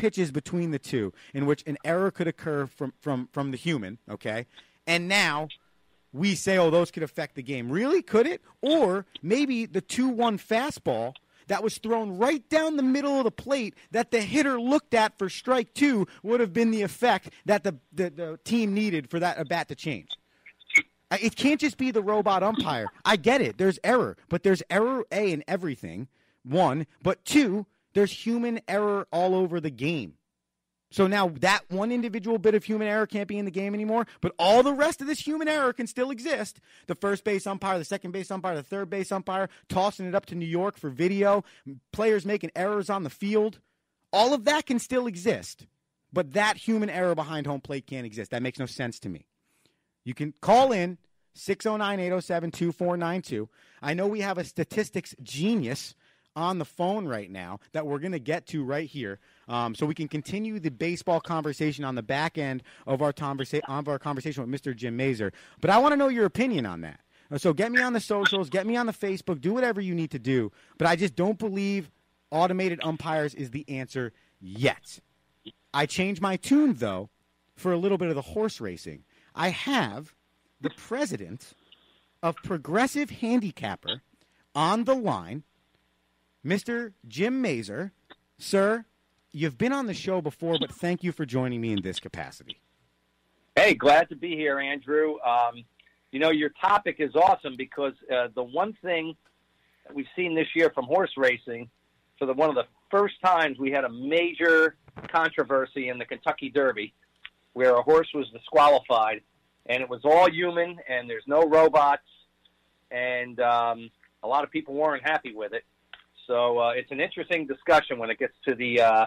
pitches between the two in which an error could occur from from from the human. Okay, and now we say, oh, those could affect the game. Really? Could it? Or maybe the 2 1 fastball that was thrown right down the middle of the plate that the hitter looked at for strike two would have been the effect that the, the, the team needed for that a bat to change. Uh, it can't just be the robot umpire. I get it. There's error, but there's error A in everything. One, but two, there's human error all over the game. So now that one individual bit of human error can't be in the game anymore, but all the rest of this human error can still exist. The first base umpire, the second base umpire, the third base umpire, tossing it up to New York for video, players making errors on the field. All of that can still exist, but that human error behind home plate can't exist. That makes no sense to me. You can call in 609 807 2492. I know we have a statistics genius on the phone right now that we're going to get to right here. Um, so we can continue the baseball conversation on the back end of our, conversa- of our conversation with Mr. Jim Mazur. But I want to know your opinion on that. Uh, so get me on the socials, get me on the Facebook, do whatever you need to do. But I just don't believe automated umpires is the answer yet. I changed my tune, though, for a little bit of the horse racing. I have the president of Progressive Handicapper on the line, Mr. Jim Mazur. Sir, you've been on the show before, but thank you for joining me in this capacity. Hey, glad to be here, Andrew. Um, you know, your topic is awesome because uh, the one thing that we've seen this year from horse racing, for the one of the first times we had a major controversy in the Kentucky Derby, where a horse was disqualified, and it was all human, and there's no robots, and um, a lot of people weren't happy with it. So uh, it's an interesting discussion when it gets to the uh,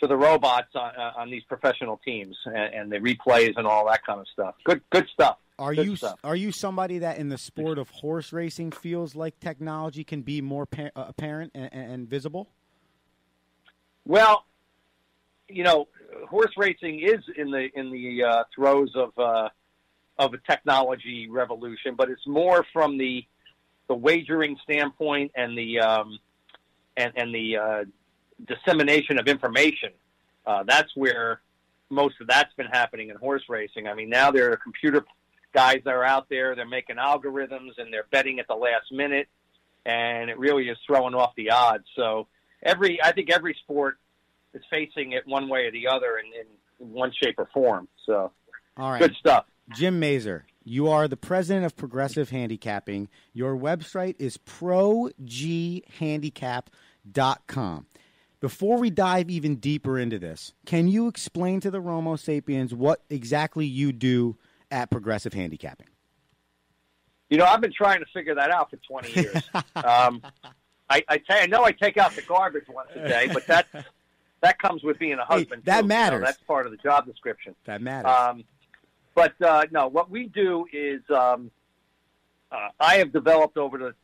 to the robots on, uh, on these professional teams and, and, the replays and all that kind of stuff. Good, good stuff. Are good you stuff. are you somebody that in the sport of horse racing feels like technology can be more pa- uh, apparent and, and, visible? Well, you know, horse racing is in the in the uh, throes of uh, of a technology revolution, but it's more from the the wagering standpoint and the um, and, and the uh, dissemination of information. Uh, that's where most of that's been happening in horse racing. I mean, now there are computer guys that are out there. They're making algorithms and they're betting at the last minute, and it really is throwing off the odds. So every, I think every sport is facing it one way or the other in, in one shape or form. So, all right, good stuff. Jim Mazur, you are the president of Progressive Handicapping. Your website is proghandicap.com. Before we dive even deeper into this, can you explain to the Romo Sapiens what exactly you do at Progressive Handicapping? You know, I've been trying to figure that out for 20 years. um, I, I, tell you, I know I take out the garbage once a day, but that that comes with being a husband. Hey, that too. matters. You know, that's part of the job description. That matters. Um, but uh, no, what we do is um, uh, I have developed over the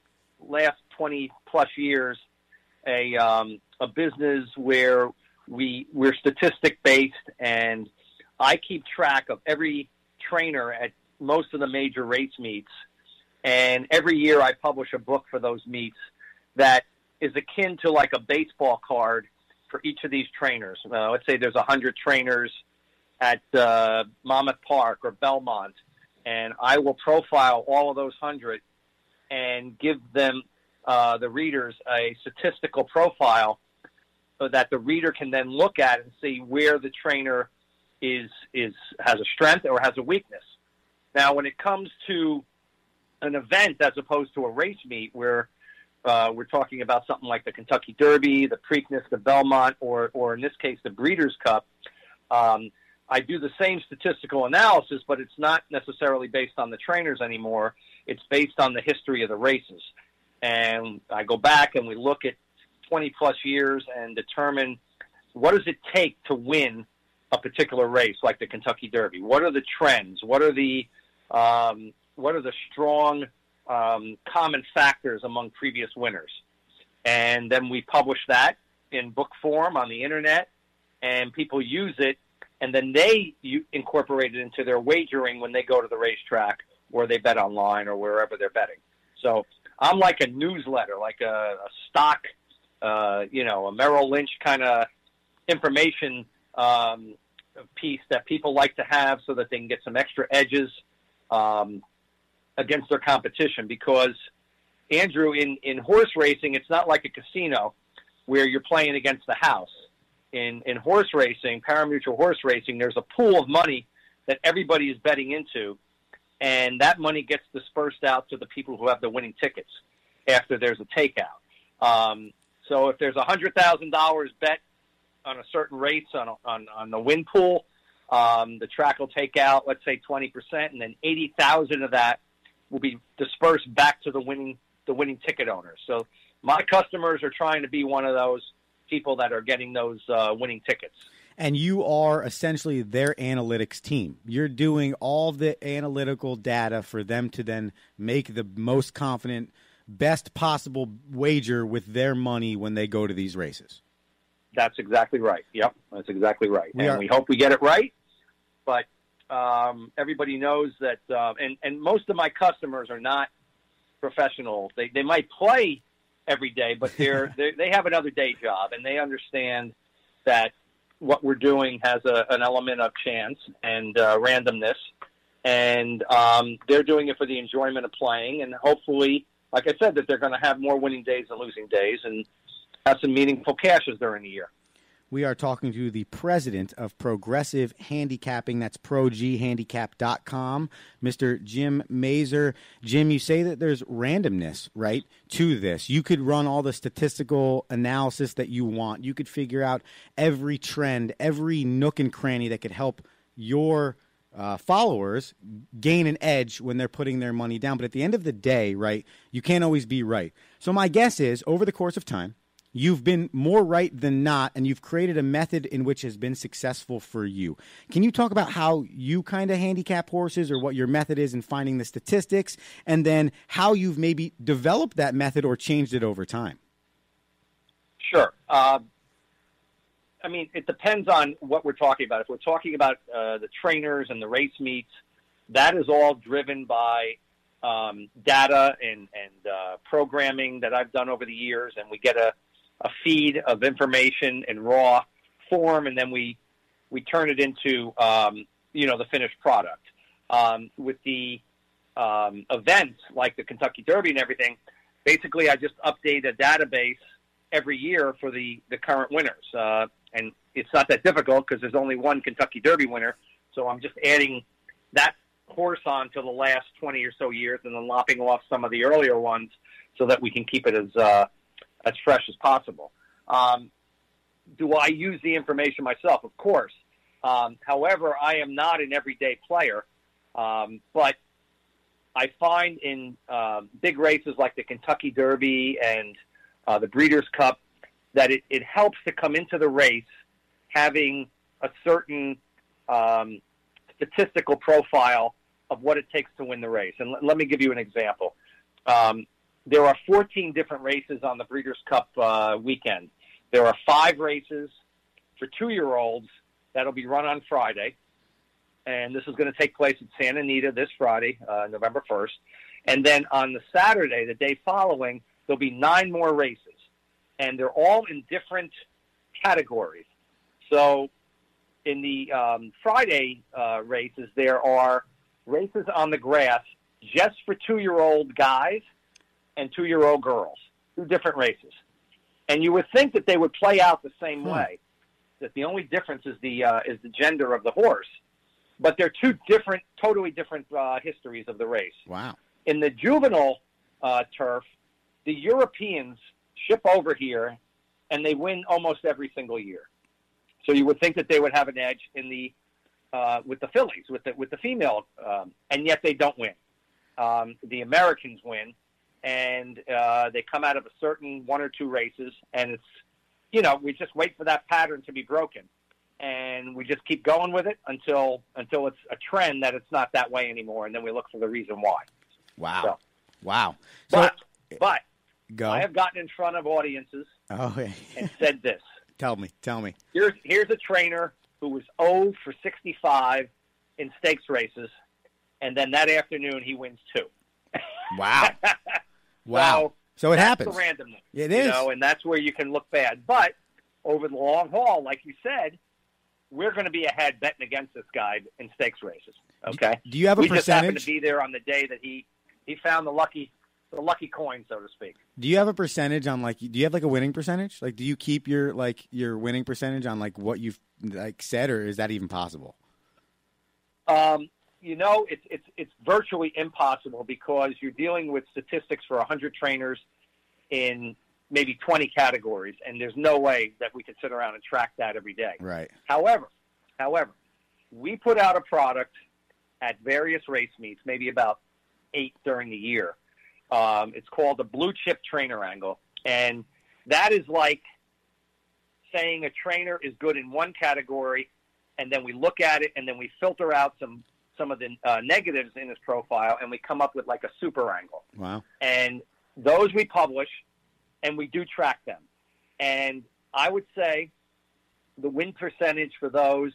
last 20 plus years a um, a business where we we're statistic based and I keep track of every trainer at most of the major race meets and every year I publish a book for those meets that is akin to like a baseball card for each of these trainers. Uh, let's say there's a hundred trainers at uh, Monmouth Park or Belmont, and I will profile all of those hundred and give them uh, the readers a statistical profile so that the reader can then look at and see where the trainer is is has a strength or has a weakness. Now, when it comes to an event as opposed to a race meet where uh, we're talking about something like the Kentucky Derby, the Preakness, the Belmont, or or in this case the Breeders' Cup. Um, I do the same statistical analysis, but it's not necessarily based on the trainers anymore. It's based on the history of the races. And I go back and we look at 20 plus years and determine what does it take to win a particular race like the Kentucky Derby? What are the trends? What are the um, what are the strong um, common factors among previous winners? And then we publish that in book form on the internet, and people use it and then they incorporate it into their wagering when they go to the racetrack or they bet online or wherever they're betting. So I'm like a newsletter, like a, a stock, uh, you know, a Merrill Lynch kind of information um, piece that people like to have so that they can get some extra edges um, against their competition. Because Andrew, in in horse racing, it's not like a casino where you're playing against the house. In in horse racing, pari-mutuel horse racing, there's a pool of money that everybody is betting into, and that money gets dispersed out to the people who have the winning tickets after there's a takeout. Um, so if there's a hundred thousand dollars bet on a certain race on on on the win pool, um, the track will take out let's say twenty percent, and then eighty thousand of that will be dispersed back to the winning the winning ticket owners. So my customers are trying to be one of those people that are getting those uh, winning tickets. And you are essentially their analytics team. You're doing all the analytical data for them to then make the most confident, best possible wager with their money when they go to these races. That's exactly right. Yep, that's exactly right. We and are- we hope we get it right. But um, everybody knows that, uh, and and most of my customers are not professionals. They they might play every day, but they're, they they have another day job, and they understand that what we're doing has a, an element of chance and uh, randomness, and um, they're doing it for the enjoyment of playing, and hopefully, like I said, that they're going to have more winning days than losing days, and have some meaningful cashes during the year. We are talking to the president of Progressive Handicapping. That's proghandicap.com, Mr. Jim Mazur. Jim, you say that there's randomness, right, to this. You could run all the statistical analysis that you want. You could figure out every trend, every nook and cranny that could help your uh, followers gain an edge when they're putting their money down. But at the end of the day, right, you can't always be right. So my guess is over the course of time, You've been more right than not, and you've created a method in which has been successful for you. Can you talk about how you kind of handicap horses or what your method is in finding the statistics, and then how you've maybe developed that method or changed it over time? Sure. Uh, I mean, it depends on what we're talking about. If we're talking about uh, the trainers and the race meets, that is all driven by um, data and, and uh, programming that I've done over the years, and we get a, a feed of information in raw form, and then we we turn it into um, you know the finished product. Um, with the um, events like the Kentucky Derby and everything, basically I just update a database every year for the the current winners, uh, and it's not that difficult because there's only one Kentucky Derby winner, so I'm just adding that horse on to the last 20 or so years, and then lopping off some of the earlier ones so that we can keep it as uh, as fresh as possible. Um, do I use the information myself? Of course. Um, however, I am not an everyday player, um, but I find in uh, big races like the Kentucky Derby and uh, the Breeders' Cup that it, it helps to come into the race having a certain um, statistical profile of what it takes to win the race. And let, let me give you an example. Um, there are 14 different races on the Breeders' Cup uh, weekend. There are five races for two-year-olds that'll be run on Friday, and this is going to take place at Santa Anita this Friday, uh, November 1st. And then on the Saturday, the day following, there'll be nine more races, and they're all in different categories. So in the um, Friday uh, races, there are races on the grass just for two-year-old guys and two-year-old girls, two different races. And you would think that they would play out the same Hmm. way. That the only difference is the uh, is the gender of the horse, but they're two different, totally different uh, histories of the race. Wow. In the juvenile uh, turf, the Europeans ship over here, and they win almost every single year. So you would think that they would have an edge in the uh, with the fillies, with the with the female, um, and yet they don't win. Um, the Americans win, and uh, they come out of a certain one or two races, and it's you know we just wait for that pattern to be broken, and we just keep going with it until until it's a trend that it's not that way anymore, and then we look for the reason why. Wow. So- Wow. So But but go. I have gotten in front of audiences oh, and said this. tell me. Tell me. Here's here's a trainer who was 0 for 65 in stakes races, and then that afternoon he wins two. Wow. Wow. So, it happens. the randomness. It you know, and that's where you can look bad. But over the long haul, like you said, we're going to be ahead betting against this guy in stakes races. Okay. Do you have a we just happened percentage? to be there on the day that he he found the lucky the lucky coin, so to speak. Do you have a percentage on like? Do you have like a winning percentage? Like, do you keep your like your winning percentage on like what you've like said, or is that even possible? Um, you know, it's it's it's virtually impossible because you're dealing with statistics for 100 trainers in maybe 20 categories, and there's no way that we could sit around and track that every day. Right. However, however, we put out a product at various race meets, maybe about eight during the year. Um, it's called the Blue Chip Trainer Angle, and that is like saying a trainer is good in one category, and then we look at it, and then we filter out some some of the uh, negatives in his profile, and we come up with like a super angle Wow. and those we publish and we do track them. And I would say the win percentage for those,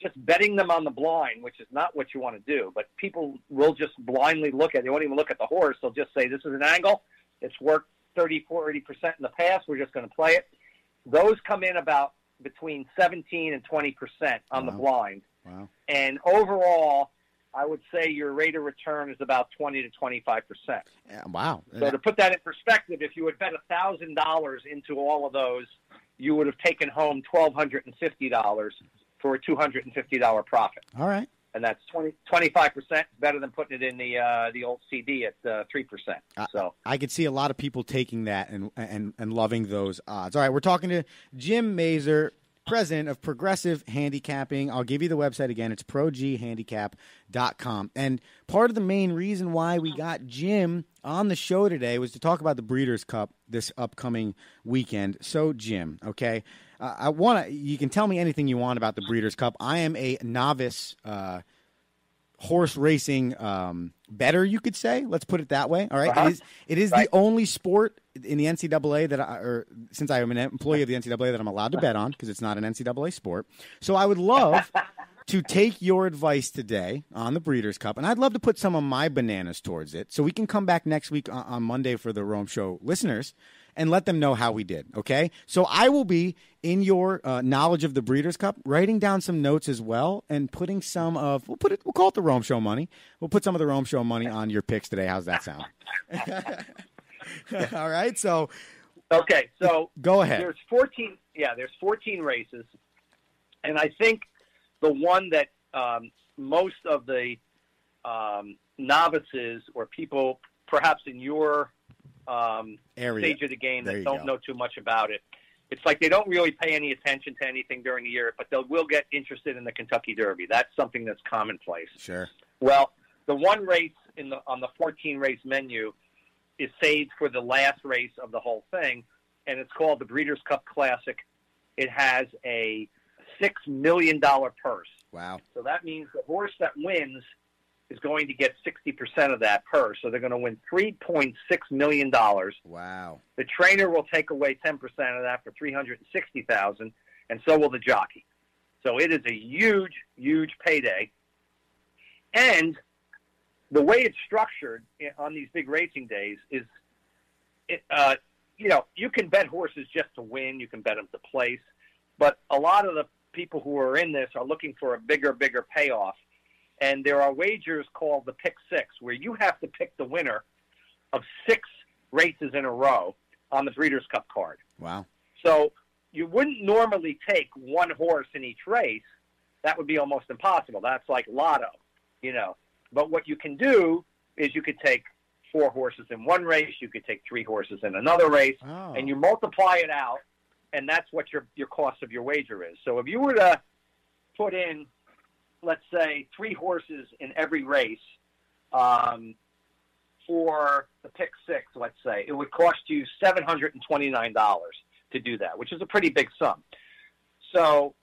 just betting them on the blind, which is not what you want to do, but people will just blindly look at it. They won't even look at the horse. They'll just say, this is an angle. It's worked 30, 40% in the past. We're just going to play it. Those come in about between 17 and 20% on the blind. Wow. And overall, I would say your rate of return is about 20 to 25%. Yeah, wow. So to put that in perspective, if you had bet thousand dollars into all of those, you would have taken home twelve hundred and fifty dollars for a two hundred and fifty dollar profit, All right. and that's 25 percent better than putting it in the uh, the old CD at uh, three percent. Uh, So I could see a lot of people taking that and and and loving those odds. All right, we're talking to Jim Mazur, president of Progressive Handicapping. I'll give you the website again. It's proghandicap.com. And part of the main reason why we got Jim on the show today was to talk about the Breeders' Cup this upcoming weekend. So, Jim, okay, uh, I want to. You can tell me anything you want about the Breeders' Cup. I am a novice. Uh, horse racing um, better, you could say. Let's put it that way. All right? Uh-huh. It is, it is Right. the only sport in the NCAA that I, or since I am an employee of the NCAA that I'm allowed to bet on because it's not an NCAA sport. So I would love to take your advice today on the Breeders' Cup, and I'd love to put some of my bananas towards it so we can come back next week on, on Monday for the Rome Show listeners and let them know how we did. Okay, so I will be in your uh, knowledge of the Breeders' Cup, writing down some notes as well, and putting some of we'll put it we'll call it the Rome Show money. We'll put some of the Rome Show money on your picks today. How's that sound? All right, so okay, so go ahead. there's 14 yeah there's 14 races and i think the one that um, most of the um, novices or people perhaps in your um, Area. stage of the game There that don't go. know too much about it it's like they don't really pay any attention to anything during the year but they will get interested in the kentucky derby that's something that's commonplace Sure. well, the one race in the on the 14 race menu is saved for the last race of the whole thing, and it's called the Breeders' Cup Classic. It has a six million dollar purse, Wow. so that means the horse that wins is going to get 60 percent of that purse. So they're going to win 3.6 million dollars. Wow. The trainer will take away 10 percent of that for 360,000, and so will the jockey. So it is a huge, huge payday. And the way it's structured on these big racing days is, it, uh, you know, you can bet horses just to win. You can bet them to place, but a lot of the people who are in this are looking for a bigger, bigger payoff. And there are wagers called the pick six, where you have to pick the winner of six races in a row on the Breeders' Cup card. Wow. So you wouldn't normally take one horse in each race. That would be almost impossible. That's like lotto, you know. But what you can do is you could take four horses in one race, you could take three horses in another race, Oh. and you multiply it out, and that's what your your cost of your wager is. So if you were to put in, let's say, three horses in every race um, for the pick six, let's say, it would cost you seven hundred and twenty nine dollars to do that, which is a pretty big sum. So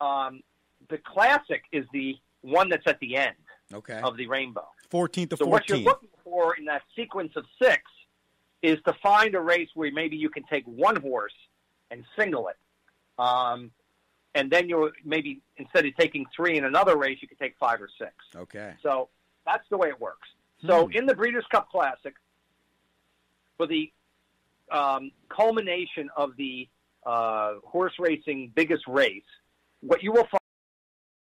um, the classic is the one that's at the end okay. of the rainbow. 14 to So what you're looking for in that sequence of six is to find a race where maybe you can take one horse and single it. Um, and then you maybe instead of taking three in another race, you could take five or six. Okay. So that's the way it works. So Hmm. in the Breeders' Cup Classic, for the um, culmination of the uh, horse racing biggest race, what you will